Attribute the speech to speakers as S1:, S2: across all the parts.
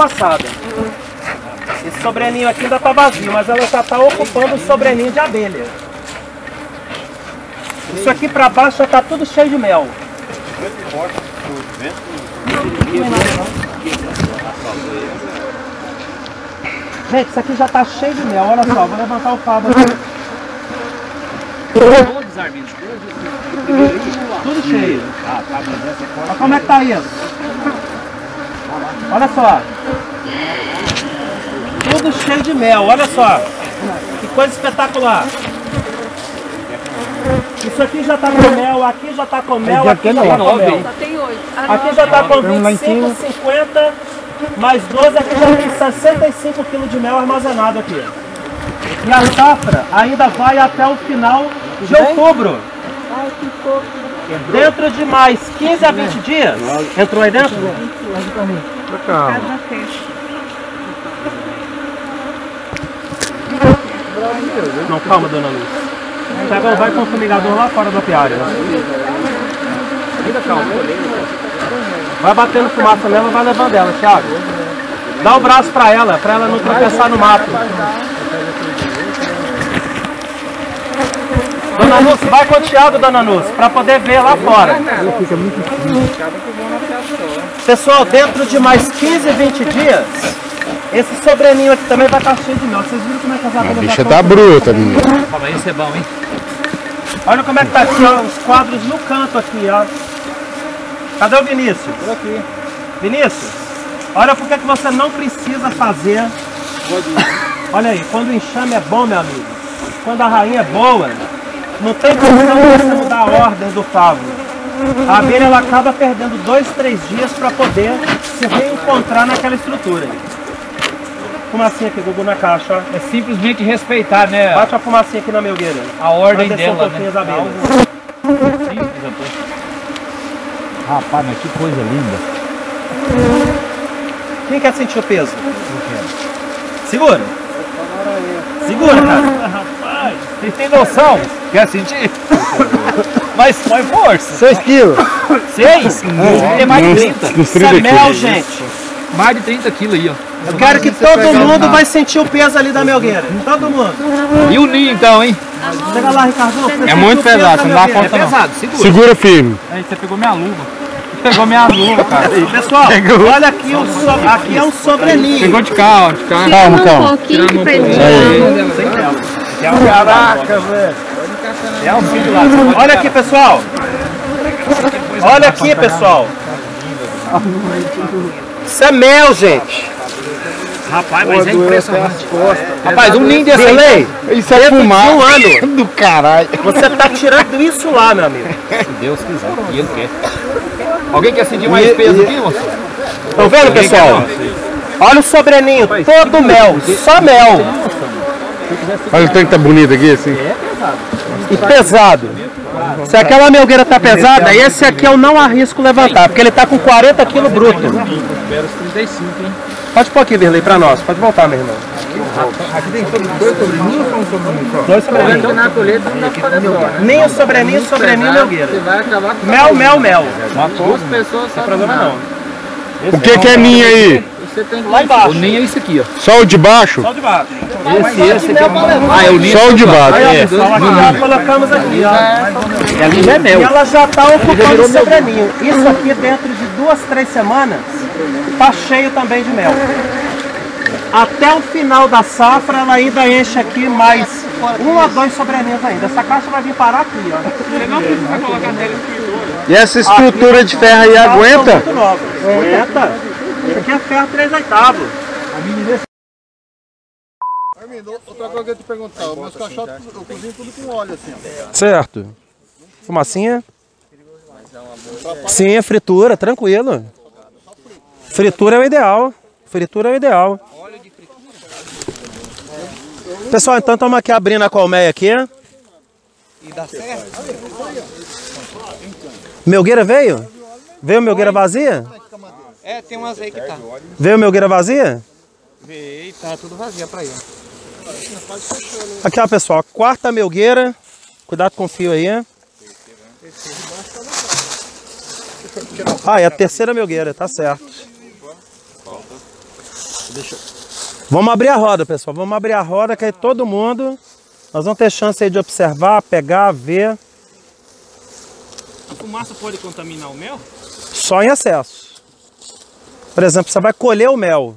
S1: passada. Esse sobreninho aqui ainda tá vazio, mas ela já tá ocupando o sobreninho de abelha. Isso aqui pra baixo já tá tudo cheio de mel. Gente, isso aqui já tá cheio de mel. Olha só, vou levantar o favo aqui. Tudo cheio. Olha como é que tá isso. Olha só. Tudo cheio de mel, olha só. Que coisa espetacular. Isso aqui já tá com mel, aqui já tá com mel, aqui já tá com mel.
S2: Só tem oito.
S1: Aqui já tá com 25, 50, mais 12, aqui já tem 65 kg de mel armazenado aqui. E a safra ainda vai até o final de outubro. Dentro de mais 15 a 20 dias. Entrou aí dentro?
S2: Cada fecha.
S1: Não, calma, dona Luz. Thiagão, vai com o fumigador lá fora da apiária. Fica calma. Vai batendo fumaça nela e vai levando ela, Thiago. Dá o braço pra ela, pra ela não tropeçar no mato. Dona Lúcia, vai com o Thiago, Dona Lúcia, pra poder ver lá fora. Pessoal, dentro de mais 15, 20 dias, esse sobreninho aqui também vai estar cheio de mel. Vocês viram como é que as
S3: A
S1: abelhas já
S3: bicha tá bruta, menina.
S4: Calma aí, isso é bom, hein?
S1: Olha como é que tá aqui, ó, os quadros no canto aqui, ó. Cadê o Vinícius? Por aqui. Vinícius, olha por que que você não precisa fazer. Olha aí, quando o enxame é bom, meu amigo, quando a rainha é boa, não tem como você mudar a ordem do favo. A abelha ela acaba perdendo dois, três dias para poder se reencontrar naquela estrutura. Fumacinha aqui, Gugu, na caixa, ó.
S4: É simplesmente respeitar, né?
S1: Bate a fumacinha aqui na melgueira.
S4: A ordem
S1: um
S4: dela, né?
S1: as abelhas.
S4: Simples até. Rapaz, mas que coisa linda.
S1: Quem quer sentir o peso? Segura. Segura, cara.
S4: Vocês têm noção? Quer sentir? Mas põe força.
S3: 6 quilos.
S4: Seis? Tem mais de 30.
S3: Dos
S1: Isso é
S3: 30
S1: mel,
S3: quilos.
S1: gente.
S4: Mais de 30 quilos aí, ó.
S1: Eu quero que todo mundo vai sentir o peso ali da melgueira. Todo mundo.
S4: E o ninho então, hein?
S1: Chega lá, Ricardo. sentiu
S3: muito pesado, não dá conta
S4: É pesado, segura.
S3: Segura firme.
S4: Aí, você pegou minha luva. Pegou minha luva, cara.
S1: Pessoal, olha aqui, o so... aqui é um sobreninho.
S4: Pegou de calma, de calma.
S3: Calma,
S2: Um pouquinho pra ele
S1: Caraca, velho. É um filho lá. Olha aqui, pessoal. Olha aqui, pessoal. Isso é mel, gente.
S4: Rapaz, mas é impressionante. Rapaz, um ninho desse aí.
S3: Isso é fumar.
S1: um ano.
S3: Do caralho.
S1: você tá tirando isso lá, meu amigo.
S4: Se Deus quiser. E ele quer. Alguém quer sentir mais peso aqui, moço?
S1: Estão vendo, pessoal? Olha o sobreninho, todo mel, só mel.
S3: Olha o tanto que tá bonito aqui, assim.
S1: E pesado. Se aquela melgueira tá pesada, esse aqui eu não arrisco levantar, porque ele tá com 40 kg bruto.
S4: Espera os 35, hein?
S1: Pode pôr aqui, Virley, pra nós. Pode voltar, meu irmão. Dois sobreninhos.
S5: na colheita não dá pra fazer só, né?
S1: Nem o sobreninho, sobreninho, melgueira.
S5: Você vai acabar com
S1: Mel, mel, mel.
S5: duas pessoas só
S1: Problema não.
S3: O que que é ninho aí?
S5: Você tem que
S1: Lá
S4: O
S1: embaixo.
S4: ninho é isso aqui, ó.
S3: Só o de baixo?
S1: Só de baixo.
S4: Esse, esse aqui. Ah, é o ninho.
S3: Só o de baixo.
S1: Aqui já colocamos aqui, ó.
S4: E ali já é
S1: E
S4: mel.
S1: ela já tá ocupando o sobreninho. Isso aqui dentro de duas, três semanas tá cheio também de mel. Até o final da safra ela ainda enche aqui mais um a dois sobreninhos ainda. Essa caixa vai vir parar aqui, ó.
S3: E essa estrutura de ferro aí aguenta?
S1: Muito nova. Aguenta. Isso aqui é ferro 3 oitavos.
S6: Outra coisa que eu ia te perguntar, os meus cachorros eu cozinho tudo com óleo assim, ó.
S1: Certo. Fumacinha? Sim, é fritura, tranquilo. Fritura é o ideal. Fritura é o ideal. Pessoal, então estamos aqui abrindo a colmeia aqui. E dá certo? Melgueira veio? Veio Melgueira vazia?
S5: É, tem umas aí que tá.
S1: Veio Melgueira vazia?
S5: Veio, tá tudo vazia pra aí.
S1: Aqui ó pessoal, quarta melgueira. Cuidado com o fio aí. Ah, é a terceira melgueira, tá certo. Vamos abrir a roda, pessoal. Vamos abrir a roda, que aí todo mundo. Nós vamos ter chance aí de observar, pegar, ver.
S5: A fumaça pode contaminar o mel?
S1: Só em excesso. Por exemplo, você vai colher o mel.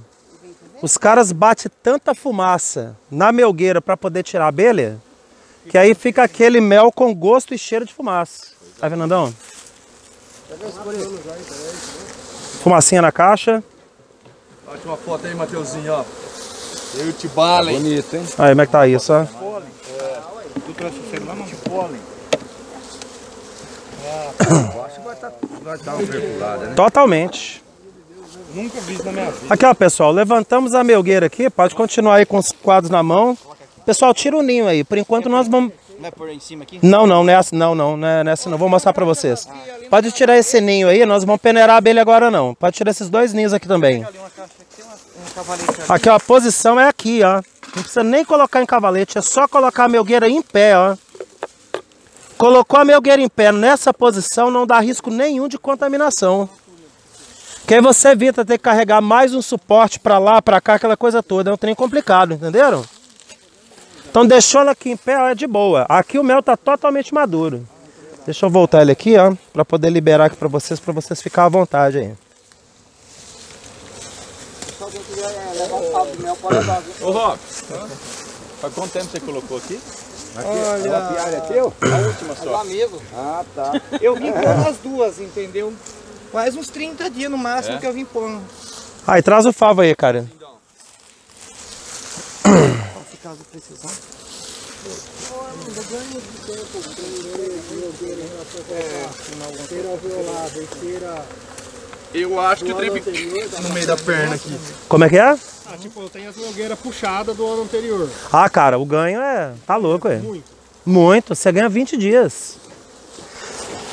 S1: Os caras batem tanta fumaça na melgueira para poder tirar a abelha, que aí fica aquele mel com gosto e cheiro de fumaça. Tá vendo, Andão? Fumacinha na caixa.
S4: Bate uma foto aí, Mateuzinho, ó. Eu e o Tibalen. Bonito, hein?
S1: Aí, como é que tá isso, ó?
S5: Tu trouxe o celular, não?
S4: Vai dar uma perculada, né?
S1: Totalmente.
S5: Nunca vi isso na minha vida.
S1: Aqui, ó, pessoal, levantamos a melgueira aqui. Pode continuar aí com os quadros na mão. Pessoal, tira o ninho aí. Por enquanto nós vamos.
S5: Não é por aí em cima aqui?
S1: Não, não, nessa, não, não, não é nessa não. Vou mostrar pra vocês. Pode tirar esse ninho aí, nós vamos peneirar a abelha agora não. Pode tirar esses dois ninhos aqui também.
S5: Aqui,
S1: ó, a posição é aqui, ó. Não precisa nem colocar em cavalete, é só colocar a melgueira em pé, ó. Colocou a melgueira em pé nessa posição, não dá risco nenhum de contaminação. Que aí você evita ter que carregar mais um suporte pra lá, pra cá, aquela coisa toda. É um trem complicado, entenderam? Então deixou ela aqui em pé, ó, é de boa. Aqui o mel tá totalmente maduro. Deixa eu voltar ele aqui, ó, pra poder liberar aqui pra vocês, pra vocês ficarem à vontade aí.
S4: Ô, Rob. Faz quanto tempo você colocou aqui?
S5: Do amigo. Ah, tá. Eu vim pôr as duas, entendeu? Faz uns 30 dias no máximo que eu vim pôr.
S1: Aí, traz o favo aí, cara.
S5: Se caso precisar.
S4: Eu acho que o trem no meio da perna aqui.
S1: Como é que é?
S6: Ah, tipo, tem as melgueiras puxadas do ano anterior.
S1: Ah, cara, o ganho é. Tá louco, é. Muito. Muito. Você ganha 20 dias.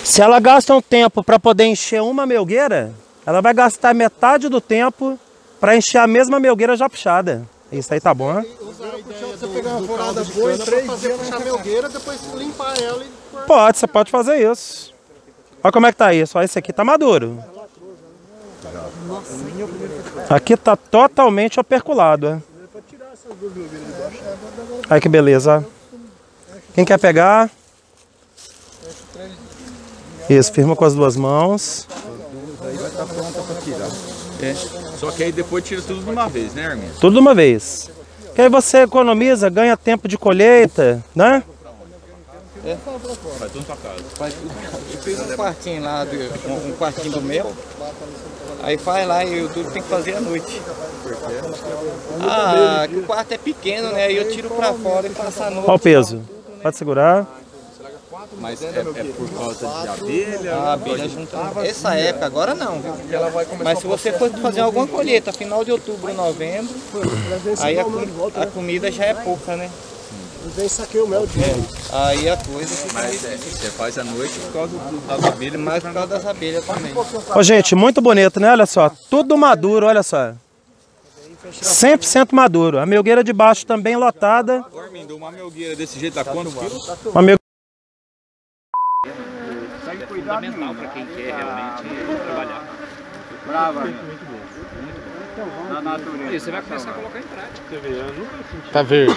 S1: Se ela gasta um tempo para poder encher uma melgueira, ela vai gastar metade do tempo para encher a mesma melgueira já puxada. Isso aí tá bom, né?
S6: Usar a ideia você pegar uma forada boa em três fazer puxar a melgueira, depois limpar ela e pôr.
S1: Pode, você pode fazer isso. Olha como é que tá isso. Ó, esse aqui tá maduro. Aqui tá totalmente operculado. é. Olha que beleza. Quem quer pegar? Isso, firma com as duas mãos.
S4: Só que aí depois tira tudo de uma vez, né, Arminho?
S1: Tudo de uma vez. Que aí você economiza, ganha tempo de colheita, né?
S4: Vai tudo pra casa.
S5: Eu fiz um quartinho lá, do, um, um quartinho do mel. Aí faz lá e o duro tem que fazer à noite. Ah, que o quarto é pequeno, né? Aí eu tiro pra fora e faço à noite.
S1: Olha o peso. Pode segurar.
S4: Mas é, é por causa de abelha.
S5: A abelha junta. Essa época, agora não, viu? Mas se você for fazer alguma colheita, final de outubro, novembro, aí a, a comida já é pouca, né?
S6: Daí saquei o mel de
S5: Aí a coisa fica
S4: Mas é, você faz à noite por causa das abelhas.
S5: mais por causa das abelhas também.
S1: Ô, gente, muito bonito, né? Olha só. Tudo maduro, olha só. 100% maduro. A melgueira de baixo também lotada.
S4: Uma melgueira desse jeito dá quantos quilos?
S7: Fundamental para quem quer realmente trabalhar. Na natureza. E você vai começar a colocar em prática.
S3: Tá verde.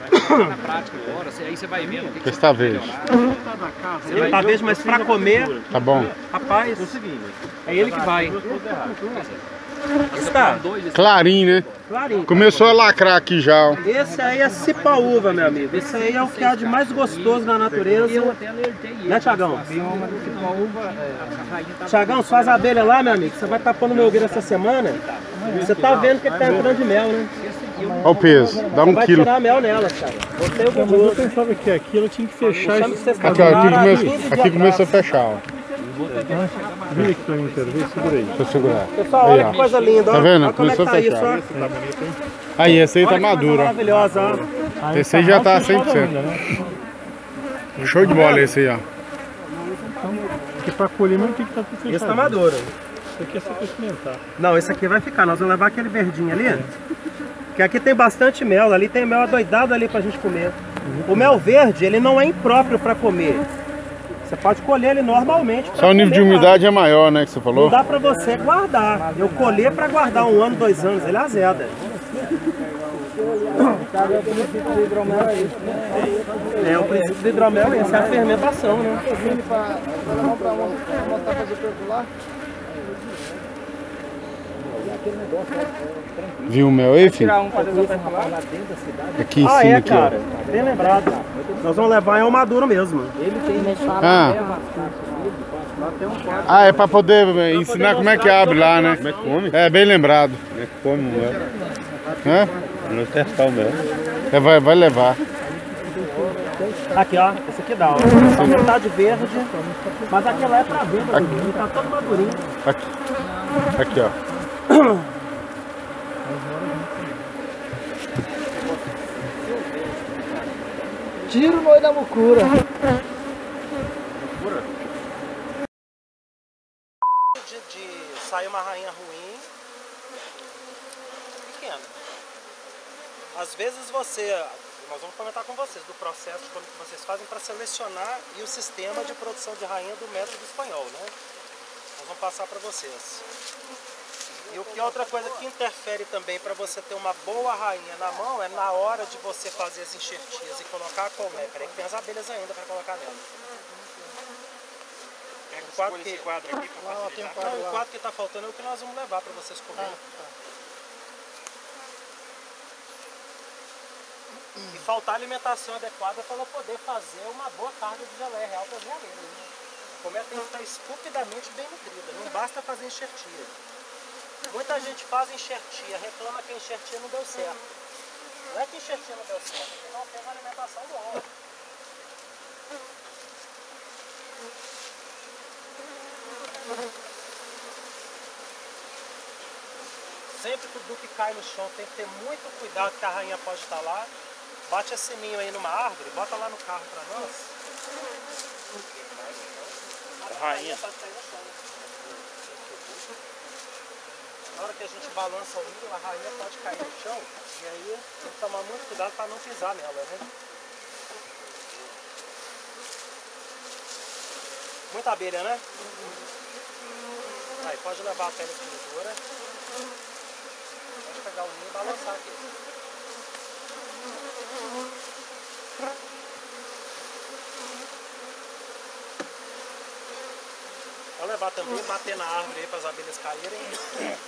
S7: Vai colocar na prática agora. Aí você vai mesmo.
S3: Porque está verde.
S1: Ele tá verde, mas pra comer,
S3: Tá bom.
S1: rapaz,
S7: É ele que vai.
S1: Está
S3: Clarinho, né?
S1: clarinho.
S3: Começou a lacrar aqui já. ó.
S1: Esse aí é cipaúva, meu amigo. Esse aí é o que há de mais gostoso na natureza.
S7: eu até alertei.
S1: Né, Tiagão?
S7: É, a rainha tá
S1: Tiagão, suas abelhas lá, meu amigo, você vai estar pondo melgueira essa semana. Você tá vendo que ele tá entrando de mel, né?
S3: Olha o peso. Dá um
S1: Vai
S3: quilo.
S1: tirar mel nelas, cara. Você o
S6: Mas eu
S1: Gugu.
S6: pensava que aquilo tinha que fechar
S3: Aqui, ó, aqui, começou, aqui começou a fechar, ó.
S6: Vira aqui pra mim, quero ver, segura aí.
S3: Deixa eu segurar.
S1: Pessoal,
S3: Aí,
S1: olha
S3: ó.
S1: que coisa linda, ó.
S3: Tá vendo?
S1: Olha como é que
S3: Começou a
S1: tá isso, ó.
S3: Aí, esse aí tá
S1: Olha que coisa
S3: maduro, ó.
S1: Maravilhosa, ó.
S3: Esse aí já tá 100%. Show de bola esse aí, ó.
S6: Porque pra colher não tem que estar tudo fechado.
S1: Esse tá maduro.
S6: Isso aqui é só pra experimentar.
S1: Não, esse aqui vai ficar. Nós vamos levar aquele verdinho ali. Que aqui tem bastante mel. Ali tem mel adoidado ali pra gente comer. O mel verde, ele não é impróprio pra comer. Você pode colher ele normalmente.
S3: Só o nível de umidade é maior, né, que você
S1: Não
S3: falou?
S1: dá pra você guardar. Eu colher pra guardar um ano, dois anos, ele azeda. É, o princípio do hidromel é esse, é a fermentação, né?
S3: Viu o mel aí, filho? Aqui em
S1: Ah,
S3: cima,
S1: é,
S3: aqui, ó.
S1: cara. Bem lembrado. Nós vamos levar em um maduro mesmo.
S3: Ah. Ah, é pra poder ensinar como é que abre lá, né? Como é que come? É, bem lembrado.
S4: Como é que come o mel?
S3: Hã?
S4: Vamos testar o mel.
S3: É, vai, vai levar.
S1: Aqui, ó. Esse aqui dá, ó. Essa metade verde. Mas aquela é pra venda, Ele tá todo madurinho.
S3: Aqui. Aqui, ó.
S6: Tiro no olho da mucura.
S1: De, de sair uma rainha ruim. Pequena. Às vezes você. Nós vamos comentar com vocês do processo de como vocês fazem para selecionar e o sistema de produção de rainha do método espanhol, né? Nós vamos passar para vocês. E o que é outra coisa que interfere também para você ter uma boa rainha na mão é na hora de você fazer as enxertias e colocar a colmeia. Peraí que tem as abelhas ainda para colocar nela. O quadro que,
S7: quadro aqui pra
S6: Lá, tem um
S1: não,
S6: quadro
S1: o
S6: lá.
S1: quadro que está faltando é o que nós vamos levar para vocês comerem. E faltar alimentação adequada para ela poder fazer uma boa carga de geleia real para as galeiras. Né? A colmeia tem que estar estupidamente bem nutrida, não basta fazer enxertia. Muita gente faz enxertia, reclama que a enxertia não deu certo. Não é que a enxertia não deu certo, é que não tem uma alimentação boa. Sempre que o duque cai no chão, tem que ter muito cuidado que a rainha pode estar lá. Bate esse ninho aí numa árvore, bota lá no carro pra nós. A rainha pode cair no chão. Na hora que a gente balança o ninho, a rainha pode cair no chão. E aí tem que tomar muito cuidado para não pisar nela, né? Muita abelha, né? Aí, pode levar a pele escondedora. Pode pegar o ninho e balançar aqui. Pode levar também, bater na árvore aí para as abelhas caírem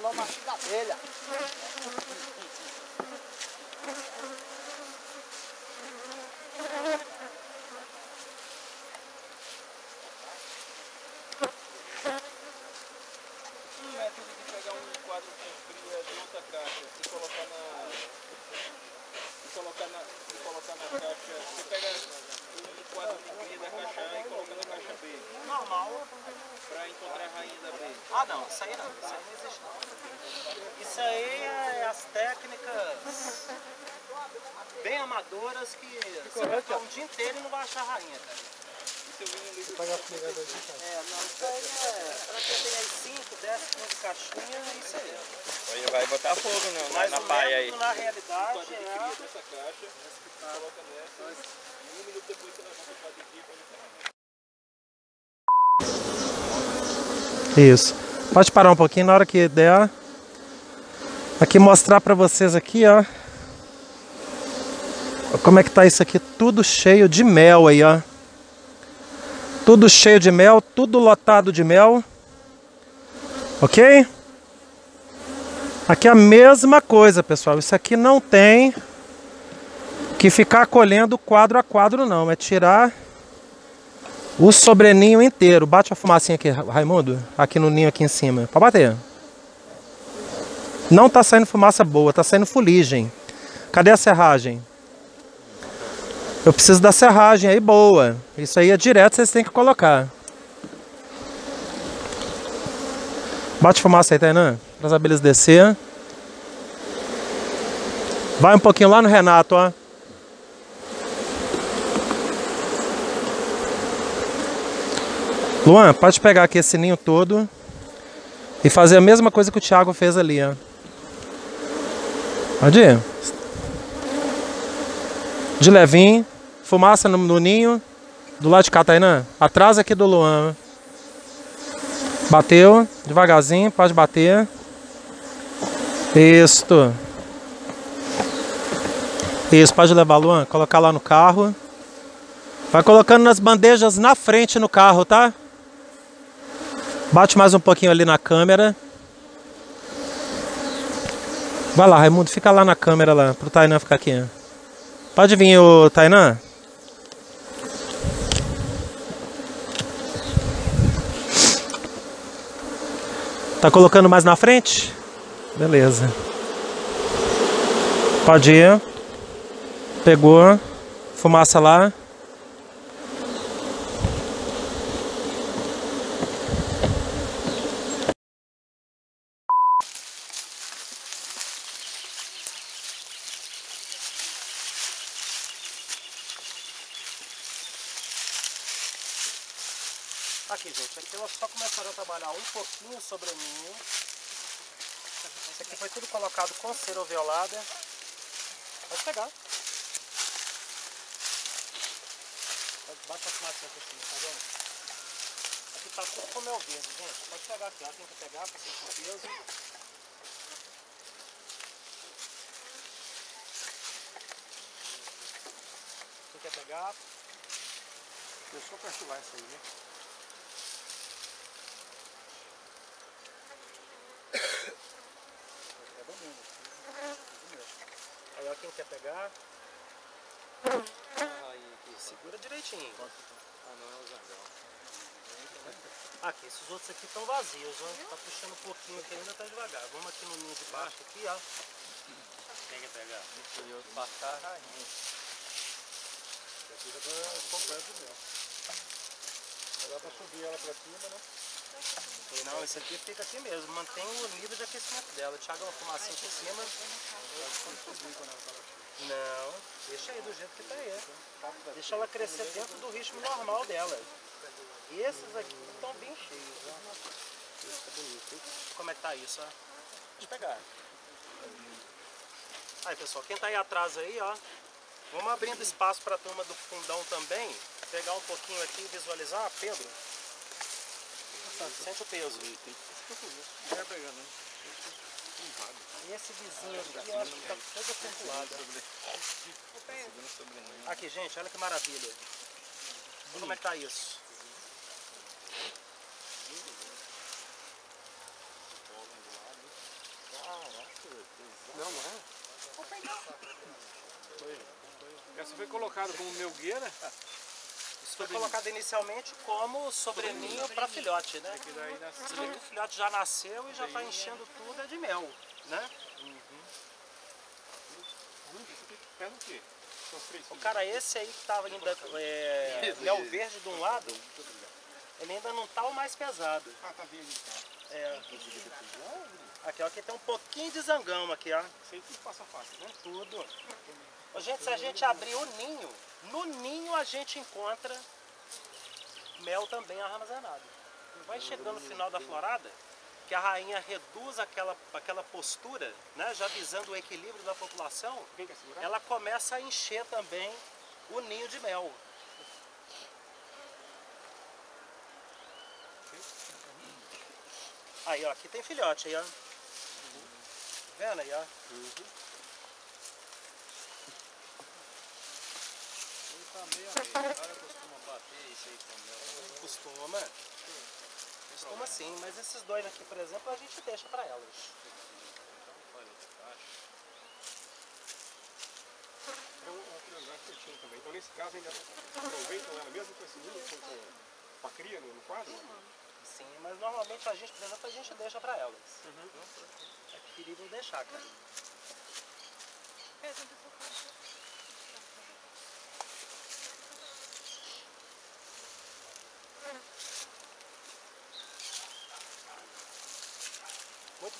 S5: coloca na caixa B.
S1: Normal.
S5: Pra encontrar a rainha da B.
S1: Ah não, isso aí não, isso aí não existe não. Isso aí é as técnicas bem amadoras que você vai ficar um dia inteiro e não vai achar rainha, cara. É, não, isso aí é pra quem tem aí 5, 10, 15 caixinhas, é isso aí.
S5: Aí vai botar fogo no, na,
S1: Mas
S5: na paia aí.
S1: na realidade, é...
S5: Essa caixa, coloca nessa. E um minuto depois você levanta o quadro aqui pra
S1: Isso. Pode parar um pouquinho na hora que der. Aqui mostrar pra vocês aqui, ó. Como é que tá isso aqui? Tudo cheio de mel aí, ó. Tudo cheio de mel, tudo lotado de mel. Ok? Aqui é a mesma coisa, pessoal. Isso aqui não tem que ficar colhendo quadro a quadro, não. É tirar o sobreninho inteiro. Bate a fumacinha aqui, Raimundo. Aqui no ninho aqui em cima. Pode bater. Não tá saindo fumaça boa, tá saindo fuligem. Cadê a serragem? Eu preciso da serragem aí boa. Isso aí é direto, vocês têm que colocar. Bate fumaça aí, Tainã. Para as abelhas descer. Vai um pouquinho lá no Renato, ó. Luan, pode pegar aqui esse ninho todo e fazer a mesma coisa que o Thiago fez ali, ó. Pode ir. De levinho, fumaça no, no ninho, do lado de cá, Tainã. Atrás aqui do Luan. Bateu, devagarzinho, pode bater. Isto. Isso, pode levar, Luan. Colocar lá no carro. Vai colocando nas bandejas na frente no carro, tá? Bate mais um pouquinho ali na câmera. Vai lá, Raimundo, fica lá na câmera lá, pro Tainan ficar aqui. Pode vir, o Tainan. Tá colocando mais na frente? Beleza. Pode ir. Pegou. Fumaça lá. Aqui, gente, aqui elas só começaram a trabalhar um pouquinho sobre o ninho. Isso aqui foi tudo colocado com cera alveolada. Pode pegar. Bate a fumaça aqui assim, tá vendo? Aqui tá tudo com mel verde, gente. Pode pegar aqui, ó. Tem que pegar pra sentir o peso. Quem quer pegar?
S6: Eu só perturbar isso aí, né?
S1: Aí quem quer pegar? Segura direitinho. Aqui, esses outros aqui estão vazios, ó. Tá puxando um pouquinho aqui ainda, tá devagar. Vamos aqui no ninho de baixo aqui, ó.
S5: Quem quer pegar? Eu passar a rainha.
S6: Aqui já tá completo mesmo. Não dá pra subir ela pra cima, né?
S1: Não, esse aqui fica aqui mesmo. Mantém o nível de aquecimento dela. Thiago, uma fumacinha por cima. Não, deixa aí do jeito que tá aí. Deixa ela crescer dentro do ritmo normal dela. E esses aqui estão bem cheios, ó. Isso tá bonito, hein? Como é que tá isso, ó? Deixa eu pegar. Aí, pessoal, quem tá aí atrás aí, ó. Vamos abrindo espaço pra turma do fundão também. Pegar um pouquinho aqui e visualizar. Pedro, sente o peso.
S6: Vai pegando, né?
S1: E esse vizinho aqui, eu acho que tá todo circulado. Aqui, gente, olha que maravilha. Olha como é que tá isso.
S6: Não, não é? Essa foi colocada como melgueira.
S1: Isso foi colocado inicialmente como sobreninho para filhote, né? Você vê que o filhote já nasceu e já está enchendo tudo é de mel, né?
S6: Pega o quê?
S1: O cara, esse aí que estava ainda é, mel verde de um lado, ele ainda não tá o mais pesado.
S6: Ah, tá verde então.
S1: É. Aqui, ó, aqui tem um pouquinho de zangão aqui, ó.
S6: Isso aí tudo passa fácil, né?
S1: Tudo. Ô, gente, se a gente abrir o ninho, no ninho a gente encontra mel também armazenado. Vai chegando no final da florada, que a rainha reduz aquela, aquela postura, né, já visando o equilíbrio da população, ela começa a encher também o ninho de mel. Aí, ó, aqui tem filhote aí, ó. Vendo aí, ó.
S5: Tá meio a meio. O cara costuma bater isso aí com mel.
S1: Costuma como assim? mas esses dois aqui, por exemplo, a gente deixa para elas.
S6: Então, então, nesse caso, ainda aproveitam ela mesmo com esse ninho, com, com a cria no, no quadro?
S1: Sim, mas normalmente a gente, por exemplo, a gente deixa para elas. Uhum. É preferível deixar, cara. Uhum.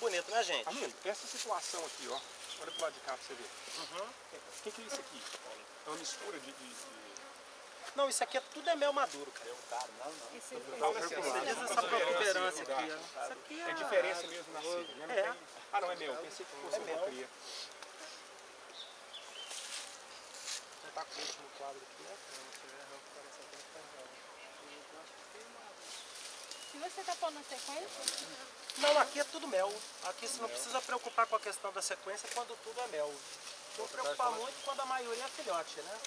S1: Bonito, né, gente?
S6: Amigo, essa situação aqui, ó. Olha pro lado de cá pra você ver.
S1: Uhum.
S6: O que, que é isso aqui? É uma mistura de. de, de...
S1: Não, isso aqui é tudo é mel maduro, cara.
S2: Esse,
S6: Não,
S2: esse,
S1: Beleza essa protuberância aqui, ó. Isso aqui
S6: É diferença mesmo na cera, né? Não
S1: É.
S6: tem- Ah, não, é meu. Pensei que fosse
S1: É mel.
S6: cria.
S1: Tá com o último quadro aqui, né?
S2: se você tá pondo na sequência,
S1: Não, aqui é tudo mel. Aqui você não precisa preocupar com a questão da sequência quando tudo é mel. Vou preocupar muito quando a maioria é filhote, né?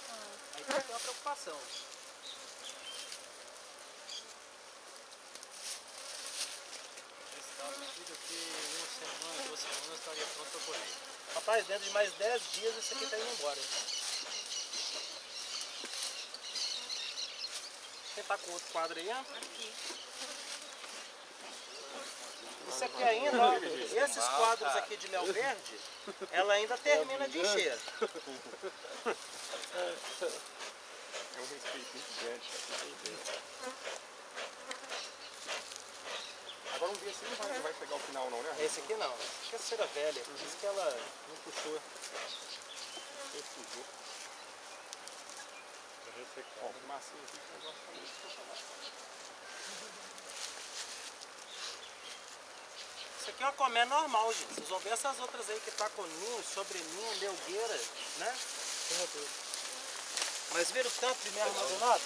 S1: Aí tem uma preocupação. Rapaz, dentro de mais 10 dias isso aqui tá indo embora. Quem tá com outro quadro aí, ó? Isso aqui ainda, ó, esses quadros aqui de mel verde, ela ainda termina de encher.
S6: É um respeito gigante. Agora vamos ver se não vai, não vai pegar o final não, né?
S1: Esse aqui não, acho que é cera velha, por isso que ela não puxou.
S6: Refugou. Ó, que massinha aqui, que negócio tá meio
S1: aqui é uma colmeia normal, gente. Vocês vão ver essas outras aí que tá com ninho, sobre ninho, melgueira, né? Mas viram o tanto de armazenado?